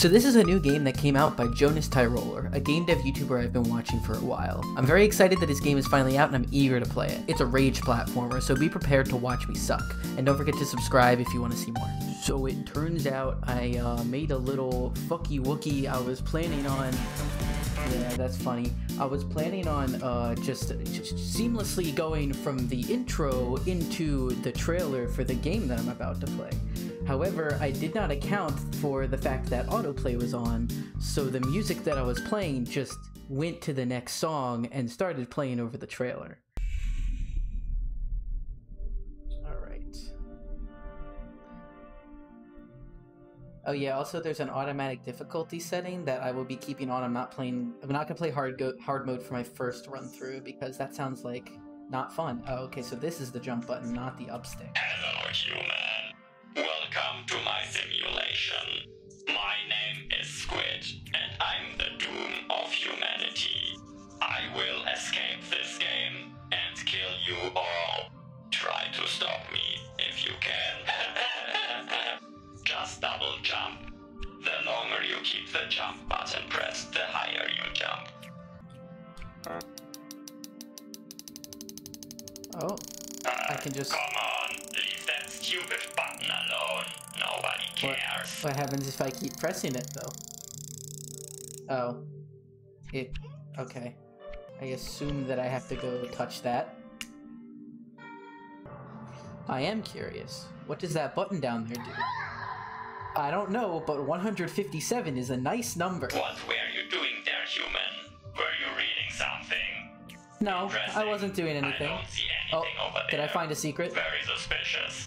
So this is a new game that came out by Jonas Tyroller, a game dev YouTuber I've been watching for a while. I'm very excited that his game is finally out and I'm eager to play it. It's a rage platformer, so be prepared to watch me suck. And don't forget to subscribe if you want to see more. So it turns out I uh, made a little fucky wookie I was planning on yeah, that's funny. I was planning on uh, just, just seamlessly going from the intro into the trailer for the game that I'm about to play. However, I did not account for the fact that autoplay was on, so the music that I was playing just went to the next song and started playing over the trailer. Oh yeah, also there's an automatic difficulty setting that I will be keeping on. I'm not playing I'm not gonna play hard go hard mode for my first run through because that sounds like not fun. Oh, okay, so this is the jump button, not the up stick. Hello, human. Welcome to my simulation. My name is Squid, and I'm the doom of humanity. I will escape this game and kill you all. Try to stop me if you can. Just double jump. The longer you keep the jump button pressed, the higher you jump. Oh, I can just stupid button alone. Nobody What, cares. what happens if I keep pressing it though? Oh. It okay. I assume that I have to go touch that. I am curious. What does that button down there do? I don't know, but 157 is a nice number. What were you doing there, human? Were you reading something? No, I wasn't doing anything. I don't see Oh, anything over did. I find a secret? Very suspicious.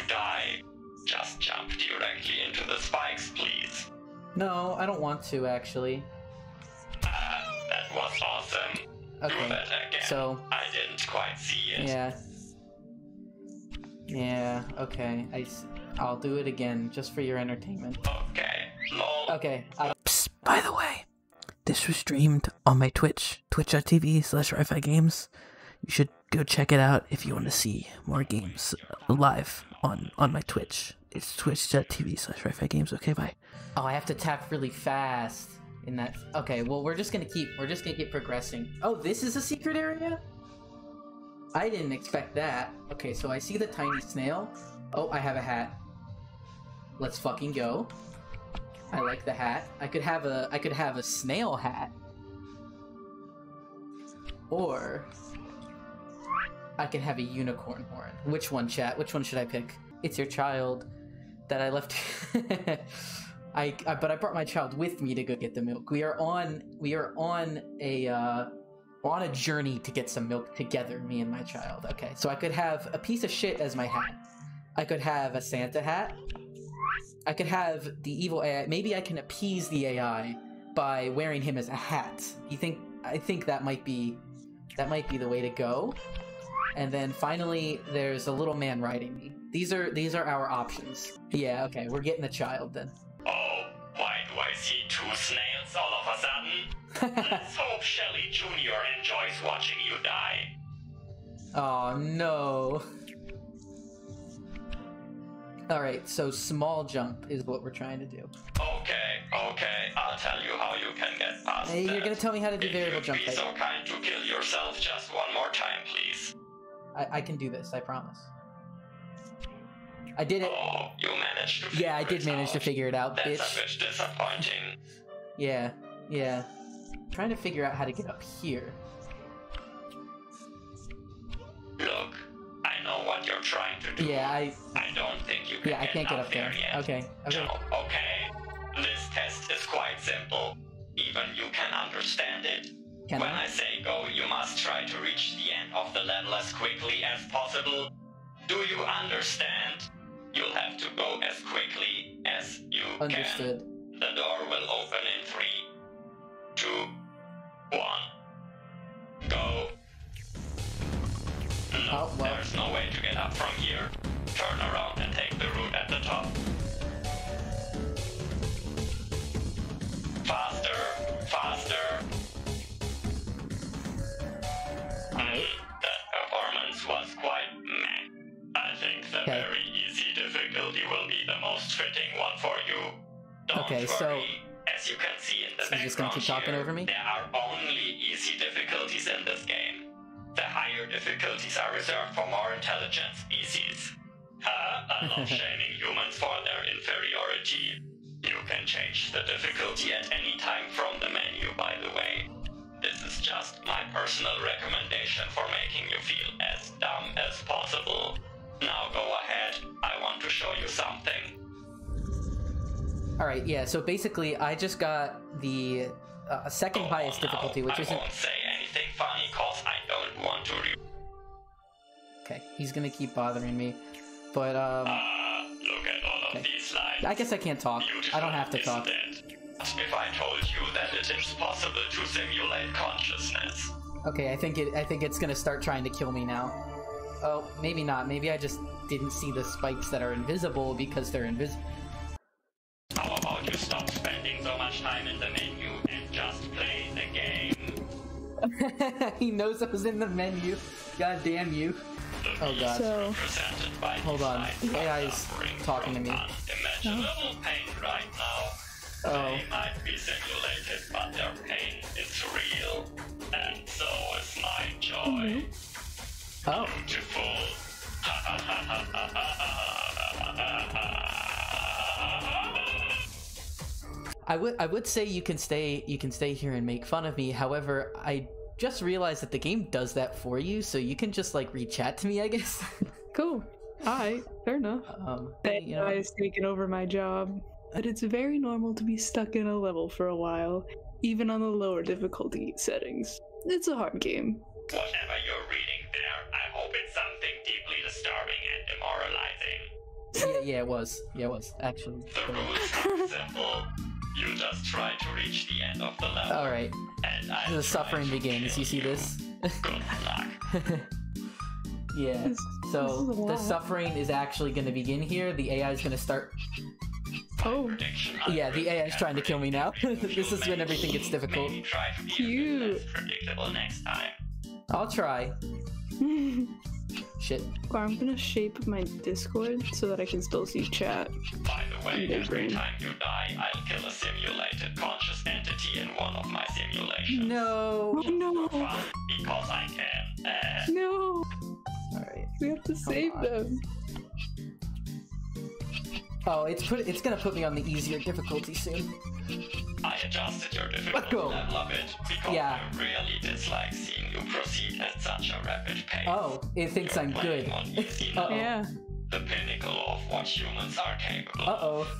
To die. Just jump directly into the spikes, please. No, I don't want to actually. Ah, that was awesome. Okay. again. So, I didn't quite see it. yeah. Yeah, okay. I, will do it again just for your entertainment. Okay. Lol. Okay. I Psst, by the way, this was streamed on my Twitch, twitch.tv slash games. You should go check it out if you want to see more games live on, on my Twitch. It's twitch.tv slash ryfigames. Okay, bye. Oh, I have to tap really fast in that. Okay, well, we're just gonna keep, we're just gonna keep progressing. Oh, this is a secret area? I didn't expect that. Okay, so I see the tiny snail. Oh, I have a hat. Let's fucking go. I like the hat. I could have a I could have a snail hat. Or I can have a unicorn horn. Which one, chat? Which one should I pick? It's your child that I left I, I but I brought my child with me to go get the milk. We are on we are on a uh on a journey to get some milk together, me and my child. Okay, so I could have a piece of shit as my hat. I could have a Santa hat. I could have the evil AI. Maybe I can appease the AI by wearing him as a hat. You think? I think that might be that might be the way to go. And then finally, there's a little man riding me. These are these are our options. Yeah. Okay, we're getting a child then. Oh, why do I see two snails all of a sudden? Let's hope Shelly Jr. enjoys watching you die. oh no. All right, so small jump is what we're trying to do. Okay, okay, I'll tell you how you can get past Hey, you're that. gonna tell me how to do If variable jump be so kind to kill yourself just one more time, please. I, I can do this. I promise. I did it. Oh, you managed to Yeah, I did manage to figure it out, That's bitch. a bit disappointing. Yeah, yeah. trying to figure out how to get up here. Look, I know what you're trying to do. Yeah, I I don't think you can yeah I can't get up up there. yet. Okay, okay. No, okay. This test is quite simple. Even you can understand it. Can when I? I say go, you must try to reach the end of the level as quickly as possible. Do you understand? You'll have to go as quickly as you Understood. can. The door will open in three, two, one. Go. No, Oh, well. there's no way to get up from here. Turn around and take the route at the top. Faster, faster. Okay, so- as you can see in the So you're just gonna keep talking here, over me? There are only easy difficulties in this game. The higher difficulties are reserved for more intelligent species. Ha, I love shaming humans for their inferiority. You can change the difficulty at any time from the menu, by the way. This is just my personal recommendation for making you feel as dumb as possible. Now go ahead, I want to show you something. All right, yeah. So basically, I just got the uh, second Go highest difficulty, which I isn't won't say anything funny cause I don't want to re- okay. He's gonna keep bothering me, but um, Ah, look at all of these lines. I guess I can't talk. I don't have to talk. it? If I told you that it is possible to simulate consciousness, Okay, I think it. I think it's gonna start trying to kill me now. Oh, maybe not. Maybe I just didn't see the spikes that are invisible because they're invisible. he knows I was in the menu. God damn you. Oh, God. So- Hold on. lines The AI is talking to from me. Unimaginable oh. pain right now. Oh. They might be simulated, but their pain is real. And so is my joy. Mm-hmm. Oh. Beautiful. I would I would say you can stay you can stay here and make fun of me. However, I just realized that the game does that for you, so you can just like reach chat to me, I guess. Cool. Alright, fair enough. um, The you know, AI has taken over my job. But it's very normal to be stuck in a level for a while, even on the lower difficulty settings. It's a hard game. Whatever you're reading there, I hope it's something deeply disturbing and demoralizing. yeah, yeah, it was. Yeah, it was actually. The rules are simple. You just try to reach the end of the level. All right, And I the suffering begins. You see this? Good luck. yeah. This- So this the suffering is actually going to begin here. The AI is going to start. Oh, Yeah, the AI is trying to kill me now. this is when everything gets difficult. Maybe try to be a bit Cute. less predictable next time. I'll try. Shit. Or I'm gonna shape my Discord so that I can still see chat. By the way, every great. time you die, I'll kill a simulated conscious entity in one of my simulations. No. Oh no! Fun, because I can. Uh, No! All right. We have to save on. them. Oh, it's put. It's gonna put me on the easier difficulty soon. I adjusted your Let's difficulty go. level a bit because Yeah. I really dislike seeing you proceed at such a rapid pace. Oh, it thinks I'm good. on easy Uh-oh. now, Yeah. the pinnacle of what humans are capable Uh of. oh.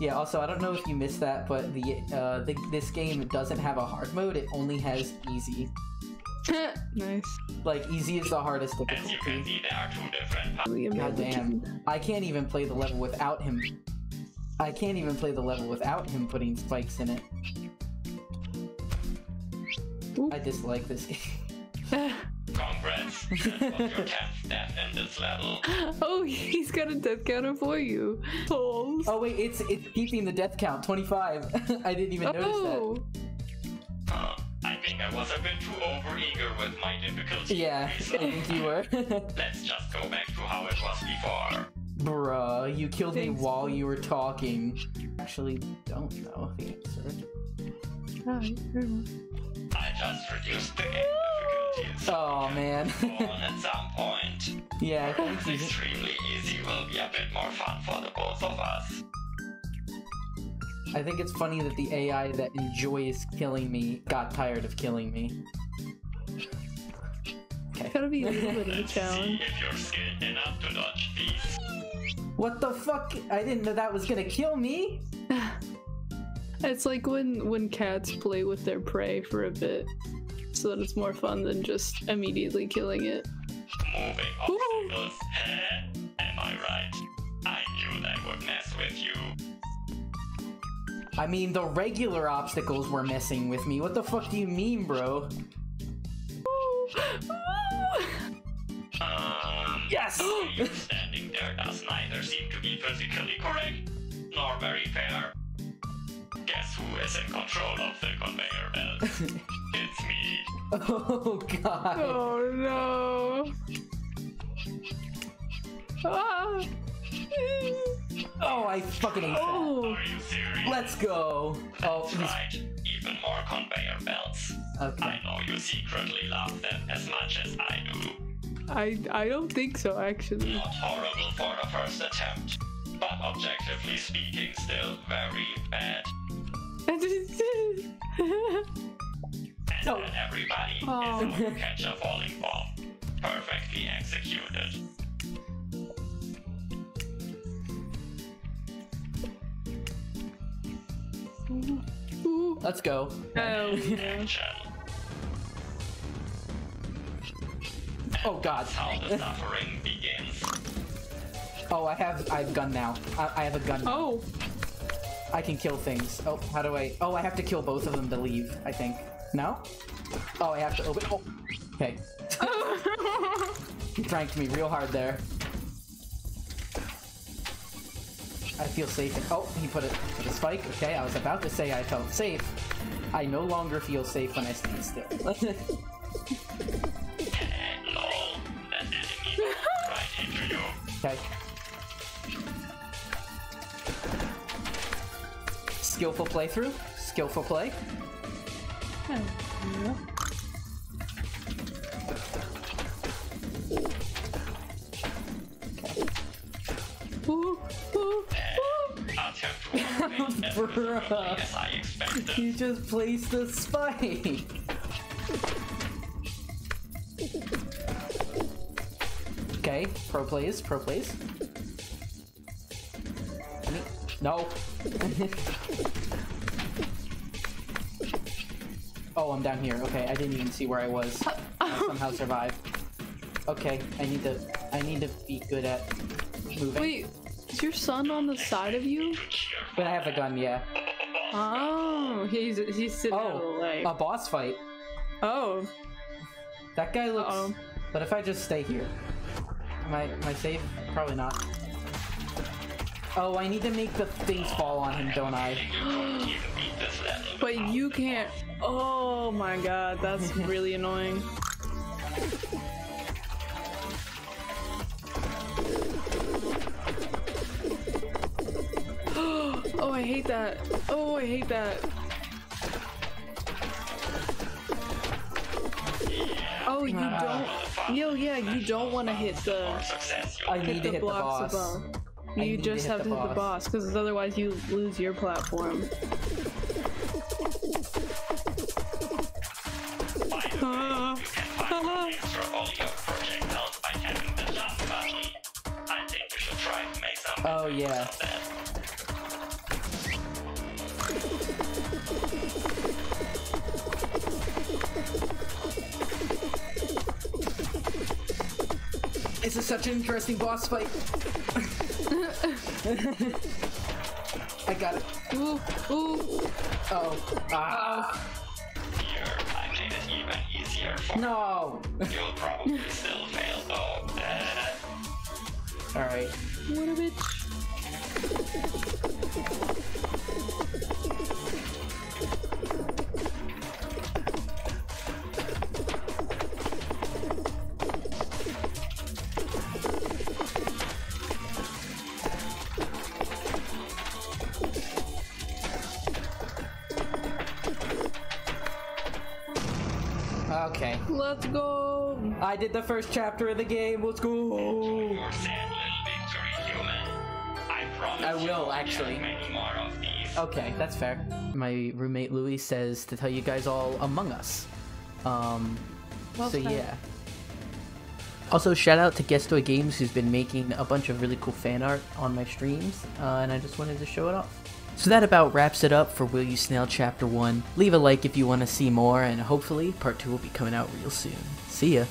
Yeah. Also, I don't know if you missed that, but the, uh, the this game doesn't have a hard mode. It only has easy. nice. Like easy is the hardest As you can difficulty. see, there are two different God damn. I can't even play the level without him. I can't even play the level without him putting spikes in it. Ooh. I dislike this game. Congrats, that your 10th death in this level. oh, he's got a death counter for you. Souls. Oh wait, it's it's keeping the death count 25. I didn't even notice Oh. Huh, I think I was a bit too overeager with my difficulty. that. Yeah, I think you were. Let's just go back to how it was before. Bruh, you killed me while you were talking. Actually, don't know the answer. Alright, fair enough. I just reduced the game difficulty. Oh man. can go on at some point. yeah, thank you. Extremely easy will be a bit more fun for the both of us. I think it's funny that the AI that enjoys killing me got tired of killing me. Okay. Gotta be a little bit of a Let's see challenge. if you're skilled enough to dodge these. What the fuck? I didn't know that was gonna kill me. It's like when when cats play with their prey for a bit, so that it's more fun than just immediately killing it. Moving obstacles. Heh, Am I right? I knew they would mess with you. I mean, the regular obstacles were messing with me. What the fuck do you mean, bro? Um, Yes! you standing there does neither seem to be physically correct nor very fair. Guess who is in control of the conveyor belt? it's me. oh god. oh no! Ah! I fucking ate that. Oh, Are you serious? Let's go. Oh, That's he's right. Even more conveyor belts. okay. I know you secretly love them as much as I do. I I don't think so actually. Not horrible for a first attempt, but objectively speaking, still very bad. And No. then everybody Oh. is going to catch a falling bomb. Perfectly executed. Let's go. Oh, Hell yeah. Oh god. That's how the suffering begins. Oh, I have I have gun now. I, I have a gun. Now. Oh, I can kill things. Oh, how do I? Oh, I have to kill both of them to leave. I think. No. Oh, I have to open. Oh. Okay. He pranked me real hard there. I feel safe. In, oh, he put it put a spike. Okay, I was about to say I felt safe. I no longer feel safe when I stand still. okay. Skillful playthrough. Skillful play. Bruh. as I expected. You just placed the spike. Okay, pro plays, pro plays. No. oh, I'm down here. Okay, I didn't even see where I was. I somehow survived. Okay, I need to. I need to be good at moving. Wait, is your son on the side of you? But I have a gun, yeah. Oh, he's he's sitting Oh, way. a boss fight. Oh, That guy looks. Uh-oh. But if I just stay here, am I am I safe? Probably not. Oh, I need to make the things fall on him, don't I? You beat this level but you can't. Oh my god, that's really annoying. oh, I hate that. Oh, I hate that. Oh, you don't. Yo, yeah, you don't want to hit the I hit need the to hit the blocks boss. above. I You need to just hit have the to hit the boss. boss, because otherwise you lose your platform. Ah. for all your This is such an interesting boss fight. I got it. Ooh, ooh. Oh. Ah. Here, I made it even easier for No. You'll probably still fail though. Uh, All right. What a bitch. Okay. Let's go. I did the first chapter of the game. Let's go. your sad little victory, human. I promise I you will, actually. have many more of these. Okay, that's fair. My roommate Louis says to tell you guys all Among Us. Um, Well so yeah. Also, shout out to Gestoy Games who's been making a bunch of really cool fan art on my streams, uh, and I just wanted to show it off. So that about wraps it up for Will You Snail Chapter 1. Leave a like if you want to see more, and hopefully part 2 will be coming out real soon. See ya!